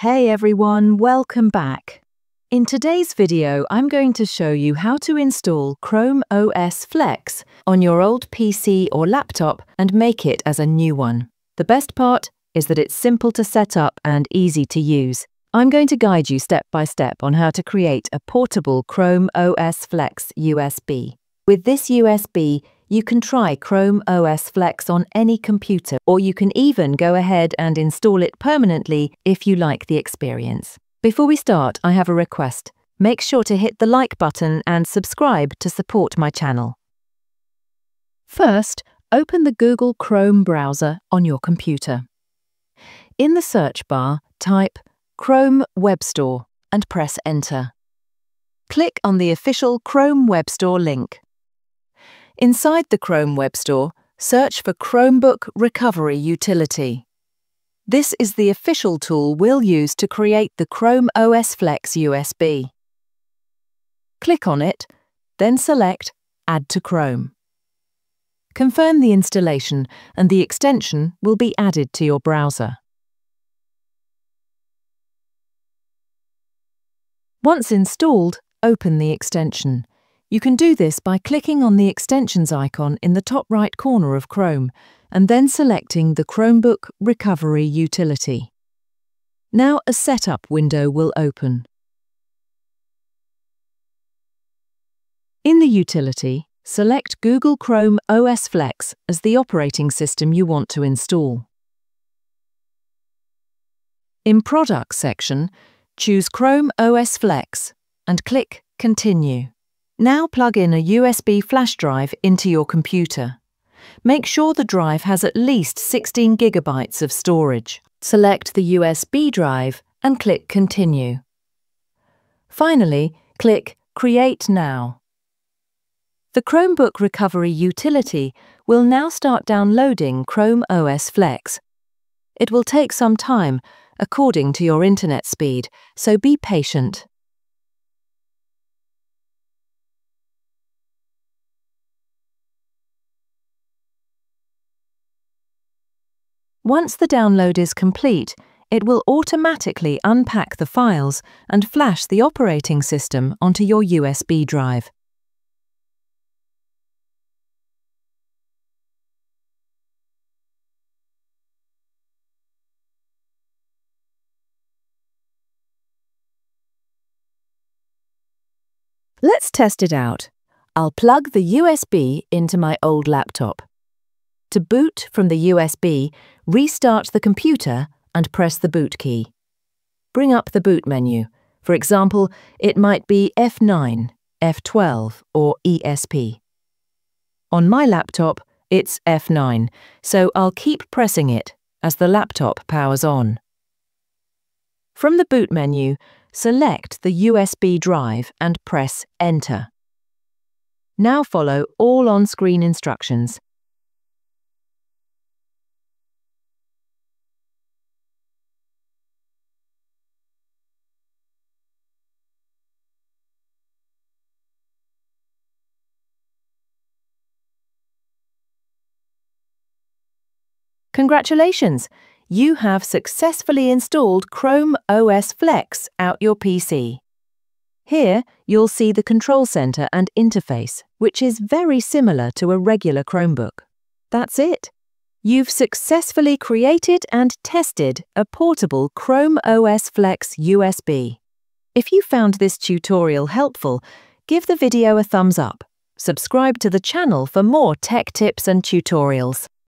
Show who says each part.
Speaker 1: Hey everyone, welcome back. In today's video, I'm going to show you how to install Chrome OS Flex on your old PC or laptop and make it as a new one. The best part is that it's simple to set up and easy to use. I'm going to guide you step by step on how to create a portable Chrome OS Flex USB. With this USB, you can try Chrome OS Flex on any computer, or you can even go ahead and install it permanently if you like the experience. Before we start, I have a request. Make sure to hit the like button and subscribe to support my channel. First, open the Google Chrome browser on your computer. In the search bar, type Chrome Web Store and press Enter. Click on the official Chrome Web Store link. Inside the Chrome Web Store, search for Chromebook Recovery Utility. This is the official tool we'll use to create the Chrome OS Flex USB. Click on it, then select Add to Chrome. Confirm the installation and the extension will be added to your browser. Once installed, open the extension. You can do this by clicking on the extensions icon in the top right corner of Chrome and then selecting the Chromebook Recovery utility. Now a setup window will open. In the utility, select Google Chrome OS Flex as the operating system you want to install. In Products section, choose Chrome OS Flex and click Continue. Now plug in a USB flash drive into your computer. Make sure the drive has at least 16 gigabytes of storage. Select the USB drive and click Continue. Finally, click Create Now. The Chromebook Recovery utility will now start downloading Chrome OS Flex. It will take some time, according to your internet speed, so be patient. Once the download is complete, it will automatically unpack the files and flash the operating system onto your USB drive. Let's test it out. I'll plug the USB into my old laptop. To boot from the USB, restart the computer and press the boot key. Bring up the boot menu. For example, it might be F9, F12 or ESC. On my laptop, it's F9, so I'll keep pressing it as the laptop powers on. From the boot menu, select the USB drive and press Enter. Now follow all on-screen instructions. Congratulations! You have successfully installed Chrome OS Flex out your PC. Here, you'll see the control center and interface, which is very similar to a regular Chromebook. That's it. You've successfully created and tested a portable Chrome OS Flex USB. If you found this tutorial helpful, give the video a thumbs up. Subscribe to the channel for more tech tips and tutorials.